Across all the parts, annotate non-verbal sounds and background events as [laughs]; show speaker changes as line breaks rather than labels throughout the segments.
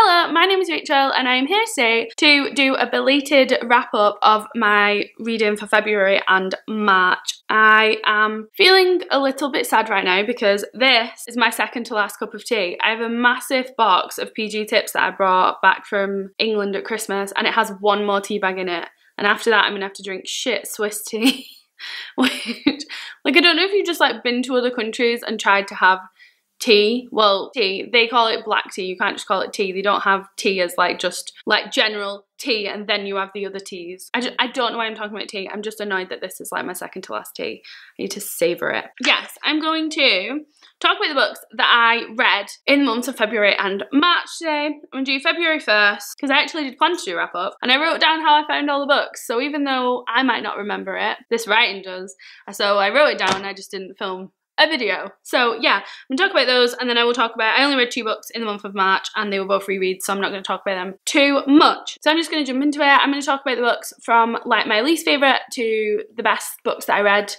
Hello, my name is Rachel and I am here today to do a belated wrap up of my reading for February and March. I am feeling a little bit sad right now because this is my second to last cup of tea. I have a massive box of PG tips that I brought back from England at Christmas and it has one more tea bag in it. And after that I'm gonna have to drink shit Swiss tea. [laughs] Like I don't know if you've just like been to other countries and tried to have tea. Well, tea, they call it black tea. You can't just call it tea. They don't have tea as like just like general tea and then you have the other teas. I, just, I don't know why I'm talking about tea. I'm just annoyed that this is like my second to last tea. I need to savor it. Yes, I'm going to talk about the books that I read in the months of February and March today. I'm going to do February first because I actually did plan to do wrap up and I wrote down how I found all the books. So even though I might not remember it, this writing does. So I wrote it down I just didn't film a video. So yeah, I'm gonna talk about those and then I will talk about, I only read two books in the month of March and they were both rereads so I'm not gonna talk about them too much. So I'm just gonna jump into it. I'm gonna talk about the books from like my least favourite to the best books that I read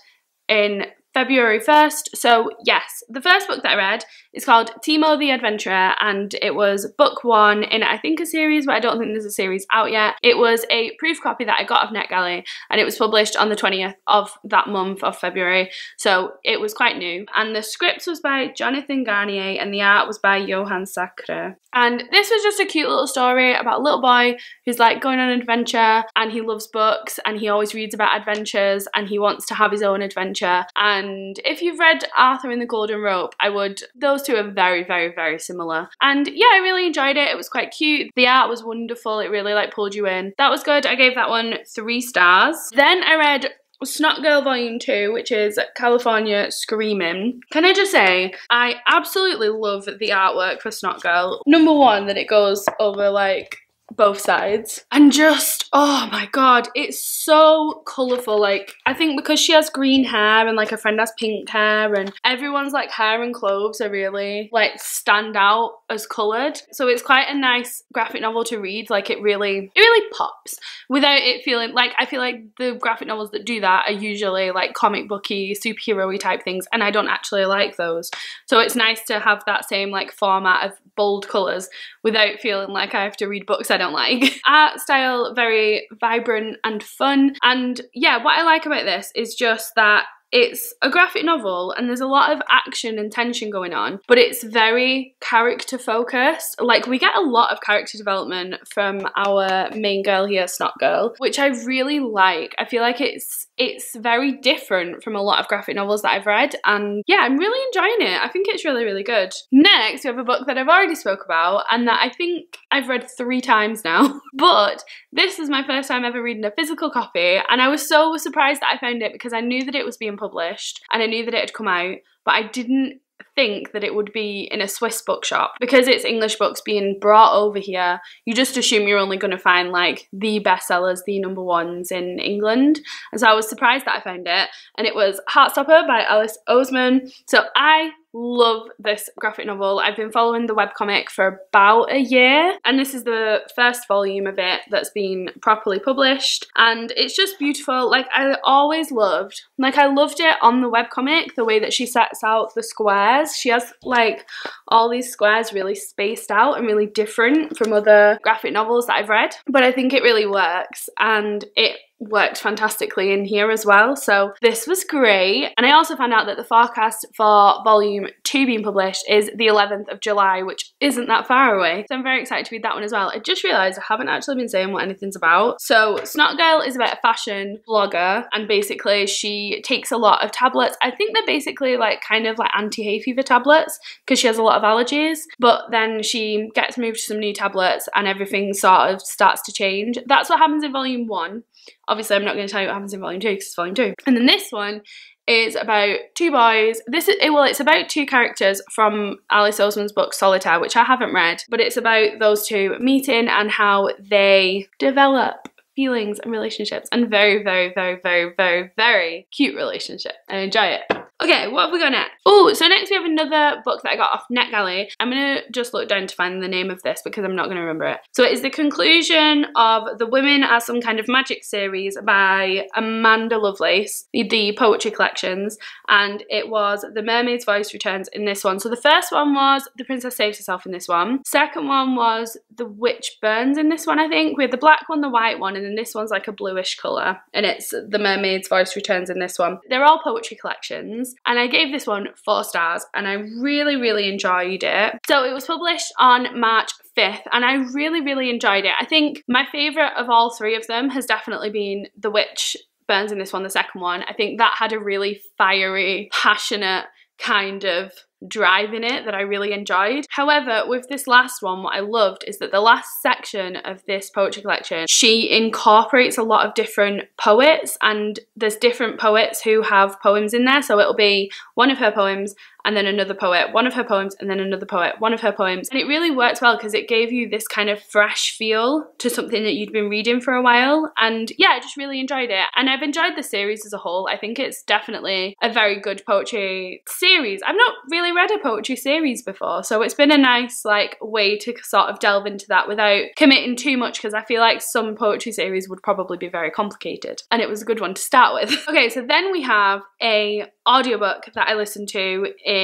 in February 1st. So yes, the first book that I read is called Timo the Adventurer and it was book one in I think a series but I don't think there's a series out yet. It was a proof copy that I got of NetGalley and it was published on the 20th of that month of February so it was quite new and the script was by Jonathan Garnier and the art was by Yohan Sacré. And this was just a cute little story about a little boy who's like going on an adventure and he loves books and he always reads about adventures and he wants to have his own adventure and if you've read Arthur and the Golden Rope I would those those two are very, very, very similar. And yeah, I really enjoyed it. It was quite cute. The art was wonderful. It really like pulled you in. That was good. I gave that one three stars. Then I read Snotgirl Volume 2, which is California Screaming. Can I just say, I absolutely love the artwork for Snotgirl. Number one, that it goes over like both sides. And just oh my god it's so colorful like i think because she has green hair and like her friend has pink hair and everyone's like hair and clothes are really like stand out as colored so it's quite a nice graphic novel to read. Like it really it really pops without it feeling like i feel like the graphic novels that do that are usually like comic booky superhero type things and i don't actually like those. So it's nice to have that same like format of bold colors without feeling like i have to read books i don't like. [laughs] Art style, very vibrant and fun. And yeah, what I like about this is just that it's a graphic novel and there's a lot of action and tension going on, but it's very character focused. Like we get a lot of character development from our main girl here, Snotgirl, which I really like. I feel like it's it's very different from a lot of graphic novels that I've read and yeah, I'm really enjoying it. I think it's really, really good. Next, we have a book that I've already spoke about and that I think I've read three times now, [laughs] but this is my first time ever reading a physical copy and I was so surprised that I found it because I knew that it was being published and I knew that it had come out, but I didn't think that it would be in a Swiss bookshop. Because it's English books being brought over here, you just assume you're only going to find like the bestsellers, the number ones in England. And so I was surprised that I found it. And it was Heartstopper by Alice Oseman. So I love this graphic novel. I've been following the webcomic for about a year and this is the first volume of it that's been properly published and it's just beautiful. Like I always loved, like I loved it on the webcomic, the way that she sets out the squares. She has like all these squares really spaced out and really different from other graphic novels that I've read. But I think it really works and it worked fantastically in here as well. So this was great. And I also found out that the forecast for volume two being published is the 11th of July, which isn't that far away. So I'm very excited to read that one as well. I just realised I haven't actually been saying what anything's about. So Snotgirl is about a fashion blogger and basically she takes a lot of tablets. I think they're basically like kind of like anti-hay fever tablets because she has a lot of allergies. But then she gets moved to some new tablets and everything sort of starts to change. That's what happens in volume one. Obviously, I'm not going to tell you what happens in volume two because it's volume two. And then this one is about two boys. This is well, it's about two characters from Alice Oseman's book Solitaire, which I haven't read, but it's about those two meeting and how they develop feelings and relationships and very, very, very, very, very, very cute relationship. I enjoy it. Okay, what have we got next? Oh, so next we have another book that I got off NetGalley. I'm gonna just look down to find the name of this because I'm not gonna remember it. So it is the conclusion of The Women Are Some Kind of Magic series by Amanda Lovelace, the poetry collections, and it was The Mermaid's Voice Returns in this one. So the first one was The Princess Saves Herself in this one. Second one was The Witch Burns in this one, I think, with the black one, the white one, and then this one's like a bluish colour. And it's The Mermaid's Voice Returns in this one. They're all poetry collections, and I gave this one four stars, and I really, really enjoyed it. So it was published on March 5th and I really really enjoyed it. I think my favourite of all three of them has definitely been The Witch Burns in this one, the second one. I think that had a really fiery, passionate kind of drive in it that I really enjoyed. However, with this last one, what I loved is that the last section of this poetry collection, she incorporates a lot of different poets and there's different poets who have poems in there. So it'll be one of her poems and then another poet, one of her poems, and then another poet, one of her poems. And it really worked well because it gave you this kind of fresh feel to something that you'd been reading for a while. And yeah, I just really enjoyed it. And I've enjoyed the series as a whole. I think it's definitely a very good poetry series. I've not really read a poetry series before, so it's been a nice like way to sort of delve into that without committing too much because I feel like some poetry series would probably be very complicated. And it was a good one to start with. [laughs] okay, so then we have a audiobook that I listened to in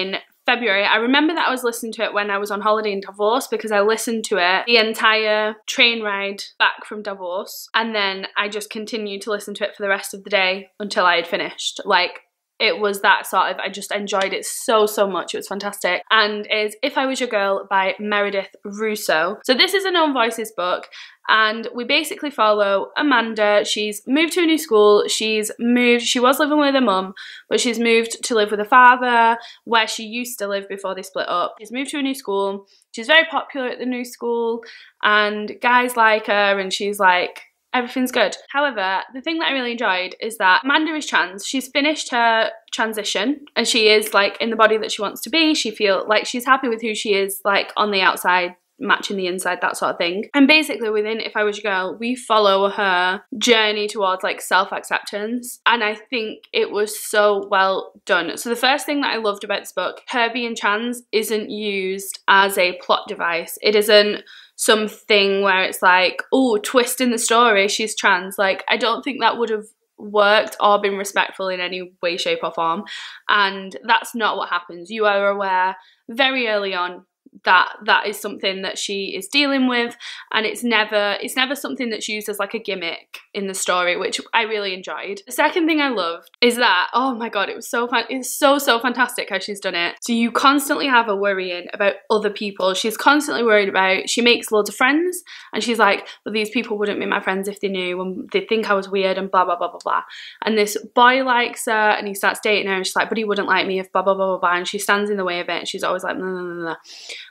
February. I remember that I was listening to it when I was on holiday in Davos because I listened to it the entire train ride back from Davos and then I just continued to listen to it for the rest of the day until I had finished. Like it was that sort of I just enjoyed it so so much it was fantastic and is If I Was Your Girl by Meredith Russo so this is an own voices book and we basically follow Amanda. She's moved to a new school. She's moved, she was living with her mum, but she's moved to live with her father where she used to live before they split up. She's moved to a new school. She's very popular at the new school and guys like her and she's like everything's good. However, the thing that I really enjoyed is that Amanda is trans. She's finished her transition and she is like in the body that she wants to be. She feel like she's happy with who she is like on the outside matching the inside, that sort of thing. And basically within If I Was Your Girl, we follow her journey towards like self-acceptance. And I think it was so well done. So the first thing that I loved about this book, her being trans isn't used as a plot device. It isn't something where it's like, oh, twist in the story, she's trans. Like, I don't think that would have worked or been respectful in any way, shape, or form. And that's not what happens. You are aware very early on that that is something that she is dealing with and it's never it's never something that's used as like a gimmick in the story which I really enjoyed. The second thing I loved is that oh my god it was so fun it's so so fantastic how she's done it. So you constantly have a worrying about other people. She's constantly worried about she makes loads of friends and she's like but these people wouldn't be my friends if they knew and they think I was weird and blah blah blah blah blah. And this boy likes her and he starts dating her and she's like but he wouldn't like me if blah blah blah blah blah and she stands in the way of it and she's always like no no no no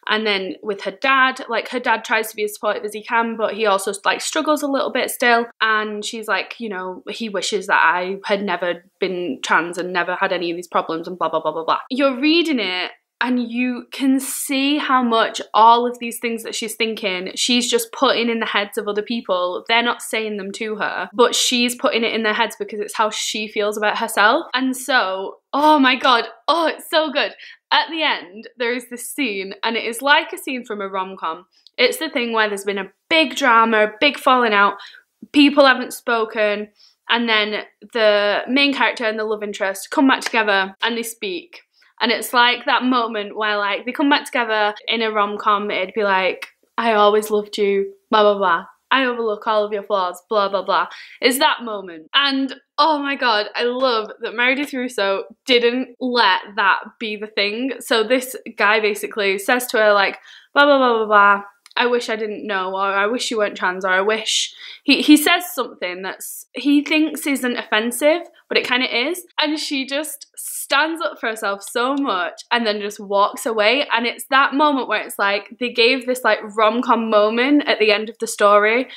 and then with her dad like her dad tries to be as supportive as he can but he also like struggles a little bit still. And she's like you know he wishes that I had never been trans and never had any of these problems and blah blah blah blah blah. You're reading it and you can see how much all of these things that she's thinking she's just putting in the heads of other people they're not saying them to her but she's putting it in their heads because it's how she feels about herself and so oh my god oh it's so good at the end, there is this scene, and it is like a scene from a rom com. It's the thing where there's been a big drama, a big falling out, people haven't spoken, and then the main character and the love interest come back together and they speak. And it's like that moment where like they come back together in a rom com, it'd be like, I always loved you, blah blah blah. I overlook all of your flaws, blah, blah, blah, is that moment. And oh my god, I love that Meredith Russo didn't let that be the thing. So this guy basically says to her like, blah, blah, blah, blah, blah, I wish I didn't know, or I wish you weren't trans, or I wish he he says something that's he thinks isn't offensive, but it kind of is, and she just stands up for herself so much and then just walks away, and it's that moment where it's like they gave this like rom com moment at the end of the story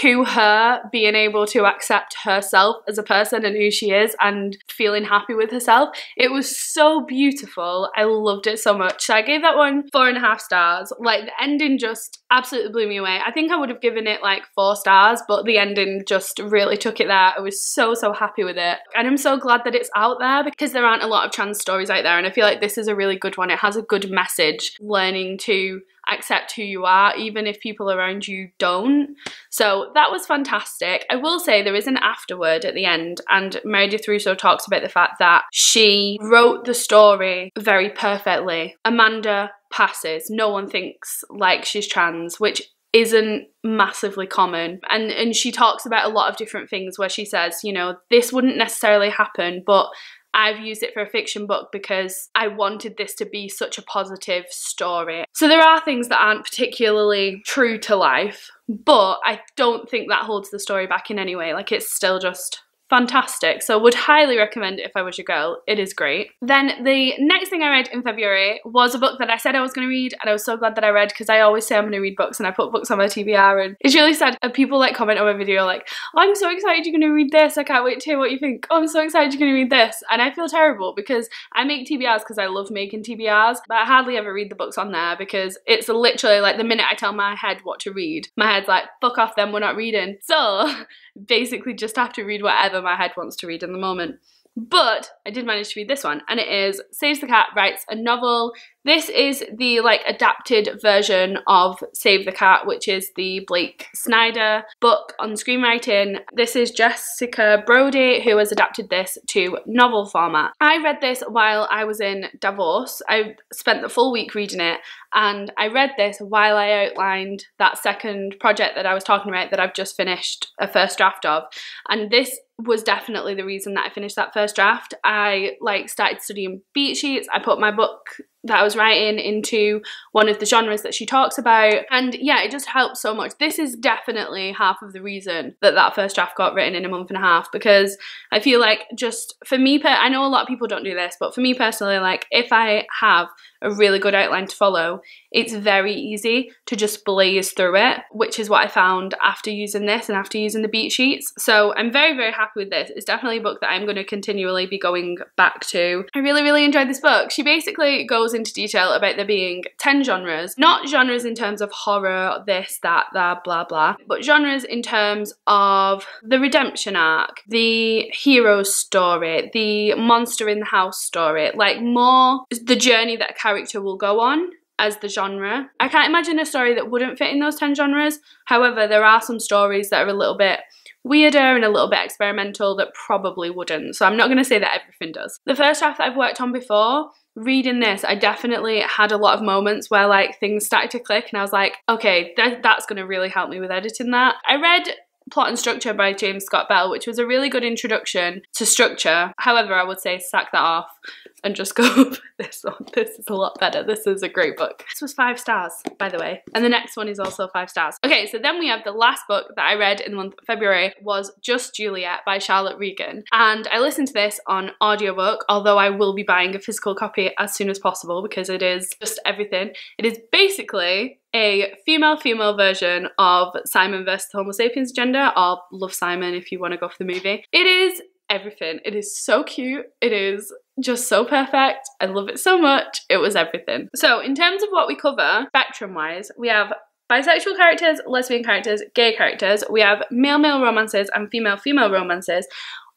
to her being able to accept herself as a person and who she is and feeling happy with herself. It was so beautiful. I loved it so much. So I gave that one four and a half stars. Like the ending just absolutely blew me away. I think I would have given it like four stars, but the ending just really took it there. I was so, so happy with it. And I'm so glad that it's out there because there aren't a lot of trans stories out there. And I feel like this is a really good one. It has a good message learning to accept who you are, even if people around you don't. So that was fantastic. I will say there is an afterword at the end, and Meredith Russo talks about the fact that she wrote the story very perfectly. Amanda passes. No one thinks like she's trans, which isn't massively common and and she talks about a lot of different things where she says you know this wouldn't necessarily happen but I've used it for a fiction book because I wanted this to be such a positive story. So there are things that aren't particularly true to life, but I don't think that holds the story back in any way. Like it's still just fantastic. So would highly recommend it if I was your girl. It is great. Then the next thing I read in February was a book that I said I was going to read and I was so glad that I read because I always say I'm going to read books and I put books on my TBR and it's really sad. People like comment on my video like, oh, I'm so excited you're going to read this. I can't wait to hear what you think. Oh, I'm so excited you're going to read this. And I feel terrible because I make TBRs because I love making TBRs, but I hardly ever read the books on there because it's literally like the minute I tell my head what to read, my head's like, fuck off then, we're not reading. So [laughs] basically just have to read whatever my head wants to read in the moment. But I did manage to read this one, and it is Saves the Cat writes a novel this is the like adapted version of Save the Cat, which is the Blake Snyder book on screenwriting. This is Jessica Brody who has adapted this to novel format. I read this while I was in Davos. I spent the full week reading it and I read this while I outlined that second project that I was talking about that I've just finished a first draft of. And this was definitely the reason that I finished that first draft. I like started studying beat sheets. I put my book that I was writing into one of the genres that she talks about. And yeah, it just helps so much. This is definitely half of the reason that that first draft got written in a month and a half because I feel like just for me, I know a lot of people don't do this, but for me personally, like if I have a really good outline to follow, it's very easy to just blaze through it, which is what I found after using this and after using the beat sheets. So I'm very, very happy with this. It's definitely a book that I'm going to continually be going back to. I really, really enjoyed this book. She basically goes into detail about there being 10 genres, not genres in terms of horror, this, that, that, blah, blah, but genres in terms of the redemption arc, the hero story, the monster in the house story, like more the journey that a character will go on as the genre. I can't imagine a story that wouldn't fit in those 10 genres. However, there are some stories that are a little bit weirder and a little bit experimental that probably wouldn't. So I'm not going to say that everything does. The first draft that I've worked on before, reading this, I definitely had a lot of moments where like things started to click and I was like, okay, that, that's going to really help me with editing that. I read Plot and Structure by James Scott Bell, which was a really good introduction to structure. However, I would say sack that off and just go [laughs] this one. This is a lot better. This is a great book. This was five stars, by the way. And the next one is also five stars. Okay, so then we have the last book that I read in the month of February was Just Juliet by Charlotte Reagan. And I listened to this on audiobook, although I will be buying a physical copy as soon as possible because it is just everything. It is basically a female-female version of Simon vs. Homo sapiens Agenda, or Love Simon if you want to go for the movie. It is everything. It is so cute. It is just so perfect. I love it so much. It was everything. So in terms of what we cover, spectrum-wise, we have bisexual characters, lesbian characters, gay characters. We have male-male romances and female-female romances.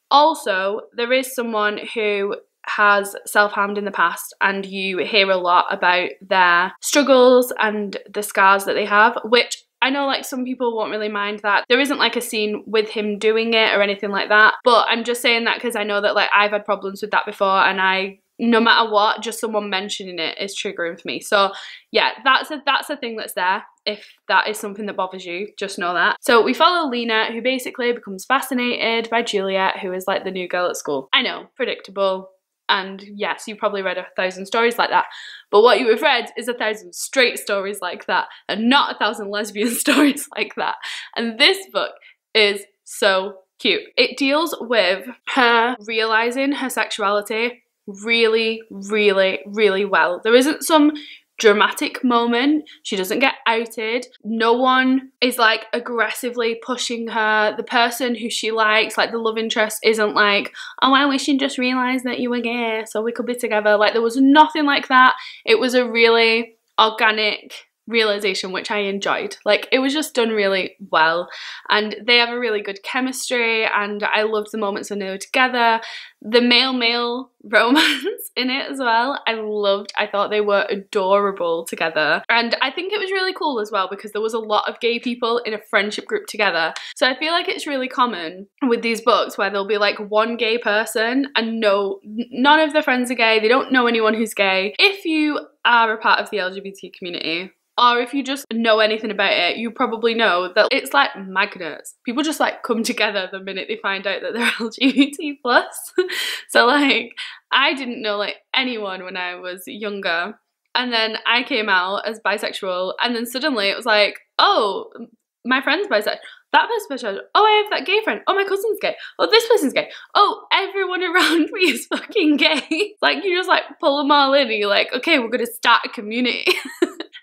Also, there is someone who has self-harmed in the past and you hear a lot about their struggles and the scars that they have, which I know like some people won't really mind that. There isn't like a scene with him doing it or anything like that. But I'm just saying that because I know that like I've had problems with that before and I no matter what, just someone mentioning it is triggering for me. So yeah, that's a that's a thing that's there. If that is something that bothers you, just know that. So we follow Lena, who basically becomes fascinated by Juliet, who is like the new girl at school. I know, predictable, and yes, you probably read a thousand stories like that. But what you have read is a thousand straight stories like that and not a thousand lesbian [laughs] stories like that. And this book is so cute. It deals with her realizing her sexuality really, really, really well. There isn't some dramatic moment. She doesn't get outed. No one is like aggressively pushing her. The person who she likes, like the love interest, isn't like, oh, I wish you just realised that you were gay so we could be together. Like there was nothing like that. It was a really organic realization which I enjoyed. Like it was just done really well and they have a really good chemistry and I loved the moments when they were together. The male-male [laughs] romance in it as well, I loved. I thought they were adorable together and I think it was really cool as well because there was a lot of gay people in a friendship group together. So I feel like it's really common with these books where there'll be like one gay person and no, none of their friends are gay, they don't know anyone who's gay. If you are a part of the LGBT community, or if you just know anything about it, you probably know that it's like magnets. People just like come together the minute they find out that they're [laughs] LGBT plus. [laughs] so like I didn't know like anyone when I was younger. And then I came out as bisexual and then suddenly it was like, oh, my friend's bisexual. That person's bisexual. Oh, I have that gay friend. Oh, my cousin's gay. Oh, this person's gay. Oh, everyone [laughs] around me is fucking gay. like you just like pull them all in and you're like, okay, we're gonna start a community.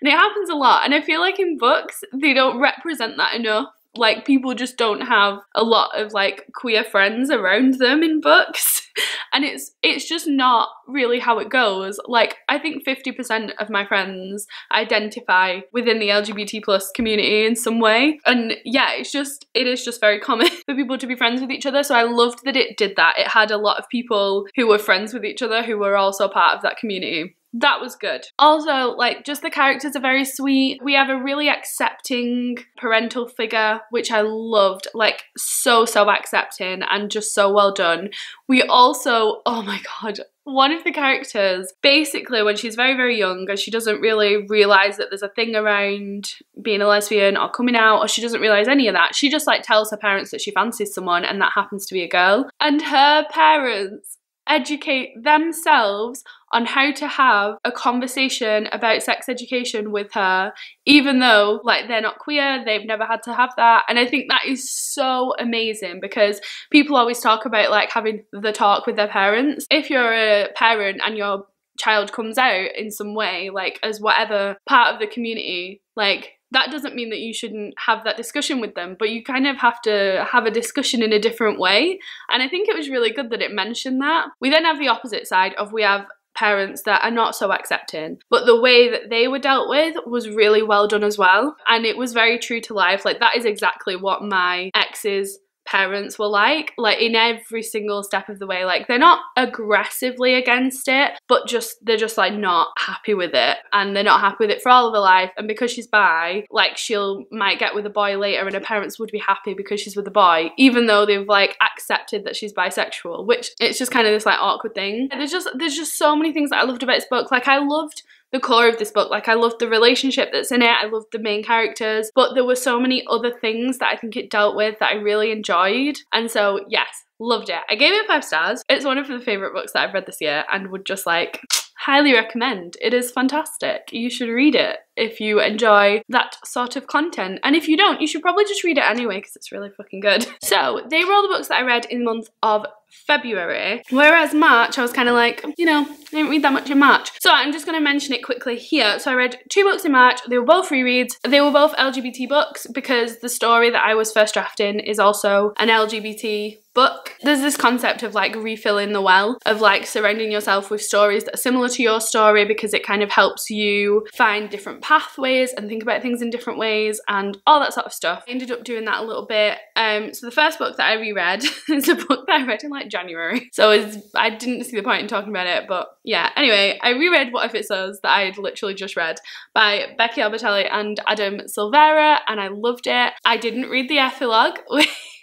And it happens a lot. And I feel like in books, they don't represent that enough. Like people just don't have a lot of like queer friends around them in books. [laughs] and it's it's just not really how it goes. Like I think 50% of my friends identify within the LGBT plus community in some way. And yeah, it's just it is just very common [laughs] for people to be friends with each other. So I loved that it did that. It had a lot of people who were friends with each other who were also part of that community that was good. Also, like, just the characters are very sweet. We have a really accepting parental figure, which I loved. Like, so, so accepting and just so well done. We also, oh my god, one of the characters, basically, when she's very, very young and she doesn't really realise that there's a thing around being a lesbian or coming out, or she doesn't realise any of that, she just like tells her parents that she fancies someone and that happens to be a girl. And her parents educate themselves on how to have a conversation about sex education with her even though like they're not queer they've never had to have that and i think that is so amazing because people always talk about like having the talk with their parents if you're a parent and your child comes out in some way like as whatever part of the community like that doesn't mean that you shouldn't have that discussion with them, but you kind of have to have a discussion in a different way. And I think it was really good that it mentioned that. We then have the opposite side of we have parents that are not so accepting. But the way that they were dealt with was really well done as well. And it was very true to life. Like that is exactly what my ex's parents were like like in every single step of the way like they're not aggressively against it but just they're just like not happy with it and they're not happy with it for all of her life and because she's bi like she'll might get with a boy later and her parents would be happy because she's with a boy even though they've like accepted that she's bisexual which it's just kind of this like awkward thing. There's just there's just so many things that I loved about this book. Like I loved the core of this book. Like I loved the relationship that's in it, I loved the main characters, but there were so many other things that I think it dealt with that I really enjoyed. And so yes, loved it. I gave it five stars. It's one of the favourite books that I've read this year and would just like [tsk] highly recommend. It is fantastic. You should read it if you enjoy that sort of content. And if you don't, you should probably just read it anyway because it's really fucking good. [laughs] So they were all the books that I read in the month of February. Whereas March, I was kind of like, you know, I didn't read that much in March. So I'm just going to mention it quickly here. So I read two books in March. They were both rereads. They were both LGBT books because the story that I was first drafting is also an LGBT book. There's this concept of like refilling the well, of like surrounding yourself with stories that are similar to your story because it kind of helps you find different pathways and think about things in different ways and all that sort of stuff. I ended up doing that a little bit. Um, so the first book that I reread [laughs] is a book that I read in like January. [laughs] So I didn't see the point in talking about it, but yeah. Anyway, I reread What If It's Us that I had literally just read by Becky Albertalli and Adam Silvera and I loved it. I didn't read the epilogue, [laughs]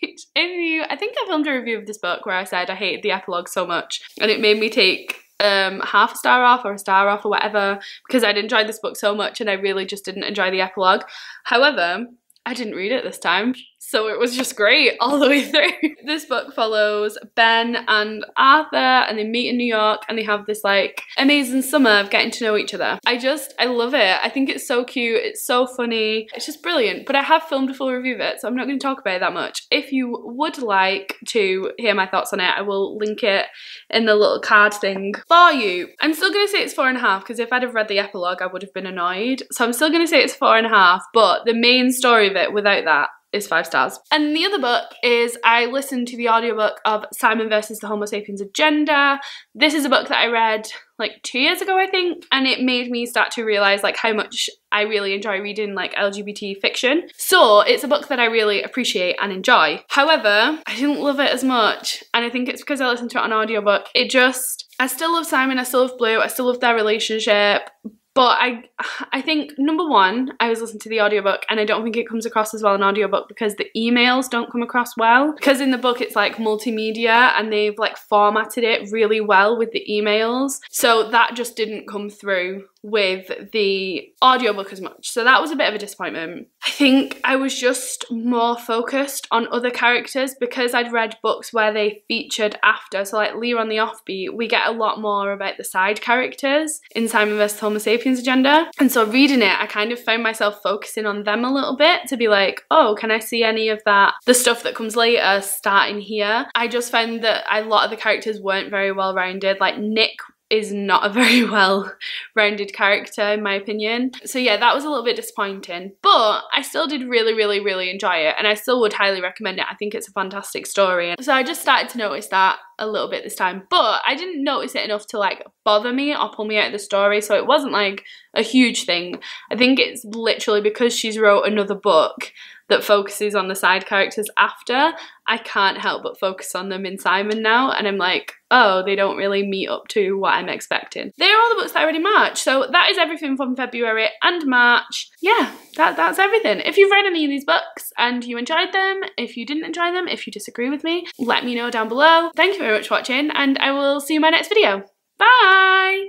you, [laughs] I think I filmed a review of this book where I said I hated the epilogue so much and it made me take um, half a star off or a star off or whatever because I'd enjoyed this book so much and I really just didn't enjoy the epilogue. However, I didn't read it this time. So it was just great [laughs] all the way through. this book follows Ben and Arthur and they meet in New York and they have this like amazing summer of getting to know each other. I just, I love it. I think it's so cute. It's so funny. It's just brilliant. But I have filmed a full review of it so I'm not going to talk about it that much. If you would like to hear my thoughts on it, I will link it in the little card thing for you. I'm still going to say it's four and a half because if I'd have read the epilogue I would have been annoyed. So I'm still going to say it's four and a half but the main story of it without that is five stars. And the other book is I listened to the audiobook of Simon versus the Homo sapiens agenda. This is a book that I read like two years ago, I think, and it made me start to realize like how much I really enjoy reading like LGBT fiction. So it's a book that I really appreciate and enjoy. However, I didn't love it as much, and I think it's because I listened to it on audiobook. It just I still love Simon, I still love Blue, I still love their relationship, but I I think number one, I was listening to the audiobook and I don't think it comes across as well in audiobook because the emails don't come across well. Because in the book it's like multimedia and they've like formatted it really well with the emails. So that just didn't come through with the audiobook as much. So that was a bit of a disappointment. I think I was just more focused on other characters because I'd read books where they featured after. So like Leah on the Offbeat, we get a lot more about the side characters in Simon vs. Homo Sapiens Agenda. And so reading it, I kind of found myself focusing on them a little bit to be like, oh, can I see any of that? The stuff that comes later starting here. I just found that a lot of the characters weren't very well rounded. Like Nick is not a very [laughs] well rounded character in my opinion. So yeah, that was a little bit disappointing, but I still did really, really, really enjoy it and I still would highly recommend it. I think it's a fantastic story. So I just started to notice that a little bit this time, but I didn't notice it enough to like bother me or pull me out of the story. So it wasn't like a huge thing. I think it's literally because she's wrote another book that focuses on the side characters after, I can't help but focus on them in Simon now. And I'm like, oh, they don't really meet up to what I'm expecting. They are all the books that I read in March. So that is everything from February and March. Yeah, that, that's everything. If you've read any of these books and you enjoyed them, if you didn't enjoy them, if you disagree with me, let me know down below. Thank you very much for watching and I will see you in my next video. Bye!